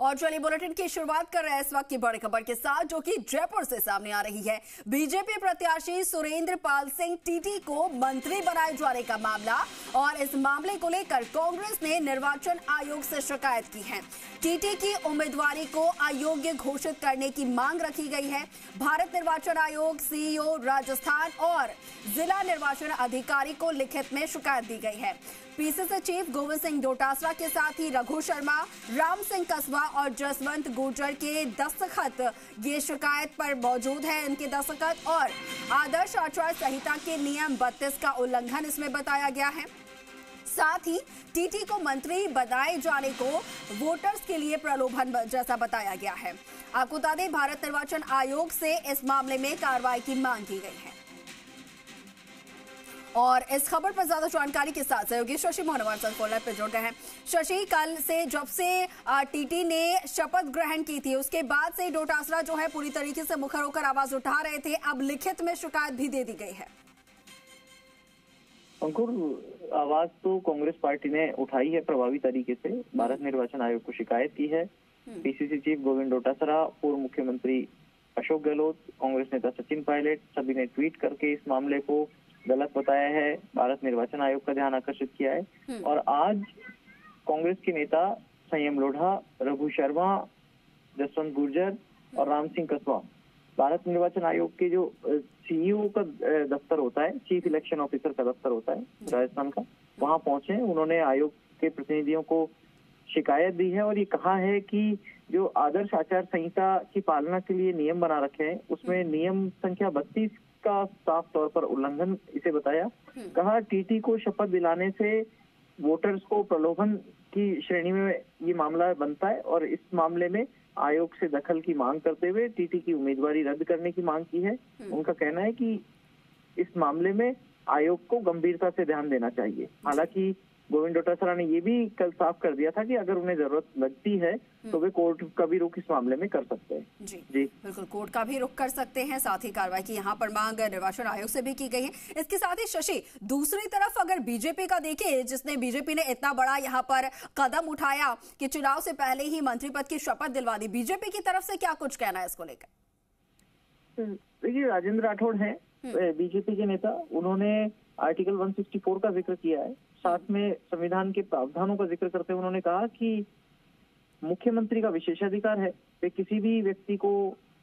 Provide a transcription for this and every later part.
और चलिए बुलेटिन की शुरुआत कर रहे हैं इस वक्त की बड़ी खबर के साथ, जो कि जयपुर से सामने आ रही है। बीजेपी प्रत्याशी सुरेंद्र पाल सिंह टीटी को मंत्री बनाए जाने का मामला और इस मामले को लेकर कांग्रेस ने निर्वाचन आयोग से शिकायत की है। टीटी की उम्मीदवारी को अयोग्य घोषित करने की मांग रखी गई है। भारत निर्वाचन आयोग, सीईओ, राजस्थान और जिला निर्वाचन अधिकारी को लिखित में शिकायत दी गई है। पीसीसी चीफ गोविंद सिंह डोटासरा के साथ ही रघु शर्मा, राम सिंह कस्बा और जसवंत गुर्जर के दस्तखत। ये शिकायत पर मौजूद है इनके दस्तखत और आदर्श आचार संहिता के नियम 32 का उल्लंघन इसमें बताया गया है। साथ ही टीटी को मंत्री बनाए जाने को वोटर्स के लिए प्रलोभन जैसा बताया गया है। आपको बता दें भारत निर्वाचन आयोग से इस मामले में कार्रवाई की मांग की गई है। और इस खबर पर ज़्यादा जानकारी के साथ सहयोगी शशि मोहन हमारे साथ फ़ोन पर जुड़ गए हैं। शशि कल से जब से टीटी ने शपथ ग्रहण की थी उसके बाद से डोटासरा जो है पूरी तरीके से मुखर होकर आवाज़ उठा रहे थे। अब लिखित में शिकायत भी दे दी गई है। अंकुर आवाज़ तो कांग्रेस पार्टी ने उठाई है प्रभावी तरीके से। भारत निर्वाचन आयोग को शिकायत की है। PCC hmm. Chief Govind Dotasra पूर्व मुख्यमंत्री अशोक गहलोत कांग्रेस नेता सचिन पायलट सभी ने ट्वीट करके इस मामले को गलत बताया है भारत निर्वाचन आयोग का ध्यान आकर्षित किया है हम्म। और आज कांग्रेस के नेता संयम लोढ़ा रघु शर्मा जसवंत गुर्जर और राम सिंह कसवा भारत निर्वाचन आयोग के जो सीईओ का दफ्तर होता है चीफ इलेक्शन ऑफिसर का दफ्तर होता है राजस्थान का वहाँ पहुँचे उन्होंने आयोग के प्रतिनिधियों को शिकायत दी है और ये कहा है कि जो आदर्श आचार संहिता की पालना के लिए नियम बना रखे हैं उसमें हम्म। नियम संख्या बत्तीस का साफ़ तौर पर उल्लंघन इसे बताया हम्म। कहा टीटी को शपथ दिलाने से वोटर्स को प्रलोभन की श्रेणी में ये मामला बनता है और इस मामले में आयोग से दखल की मांग करते हुए टीटी की उम्मीदवारी रद्द करने की मांग की है हम्म। उनका कहना है कि इस मामले में आयोग को गंभीरता से ध्यान देना चाहिए हालाँकि गोविंद डोटासरा ने ये भी कल साफ़ कर दिया था कि अगर उन्हें ज़रूरत लगती है तो वे कोर्ट का भी रुख इस मामले में कर सकते हैं। जी। जी। बिल्कुल कोर्ट का भी रुख कर सकते हैं साथ ही कार्रवाई की यहाँ पर मांग निर्वाचन आयोग से भी की गई है। इसके साथ ही शशि दूसरी तरफ़ अगर बीजेपी का देखे जिसने बीजेपी ने इतना बड़ा यहाँ पर कदम उठाया कि चुनाव से पहले ही मंत्री पद की शपथ दिलवा दी बीजेपी की तरफ़ से क्या कुछ कहना है इसको लेकर? हम्म, देखिए राजेंद्र राठौड़ है हम्म। बीजेपी के नेता उन्होंने आर्टिकल 164 का ज़िक्र किया है साथ में संविधान के प्रावधानों का ज़िक्र करते हुए उन्होंने कहा कि मुख्यमंत्री का विशेषाधिकार है वे किसी भी व्यक्ति को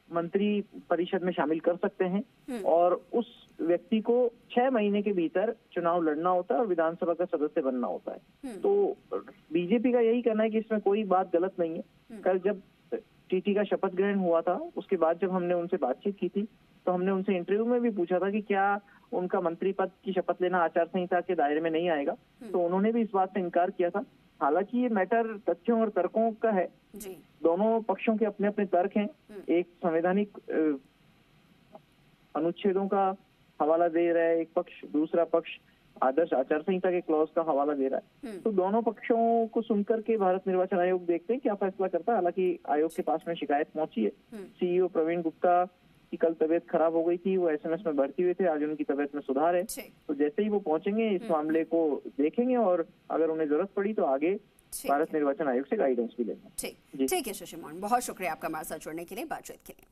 मंत्री परिषद में शामिल कर सकते हैं हम्म। और उस व्यक्ति को छह महीने के भीतर चुनाव लड़ना होता है और विधानसभा का सदस्य बनना होता है हम्म। तो बीजेपी का यही कहना है कि इसमें कोई बात गलत नहीं है हम्म। कल जब टीटी का शपथ ग्रहण हुआ था उसके बाद जब हमने उनसे बातचीत की थी तो हमने उनसे इंटरव्यू में भी पूछा था कि क्या उनका मंत्री पद की शपथ लेना आचार संहिता के दायरे में नहीं आएगा हम्म। तो उन्होंने भी इस बात से इनकार किया था हालाँकि ये मैटर तथ्यों और तर्कों का है जी। दोनों पक्षों के अपने अपने तर्क हैं हम्म। एक संवैधानिक अनुच्छेदों का हवाला दे रहा है एक पक्ष दूसरा पक्ष आदर्श आचार संहिता के क्लॉज का हवाला दे रहा है हम्म। तो दोनों पक्षों को सुनकर के भारत निर्वाचन आयोग देखते हैं क्या फैसला करता है हालाँकि आयोग के पास में शिकायत पहुँची है सीईओ प्रवीण गुप्ता की कल तबीयत खराब हो गई थी वो एसएमएस में भर्ती हुए थे आज उनकी तबियत में सुधार है। तो जैसे ही वो पहुँचेंगे इस हम्म। मामले को देखेंगे और अगर उन्हें ज़रूरत पड़ी तो आगे भारत निर्वाचन आयोग से गाइडेंस भी लेंगे। ठीक। ठीक है शशि मोहन बहुत शुक्रिया आपका हमारे साथ जुड़ने के लिए बातचीत के लिए।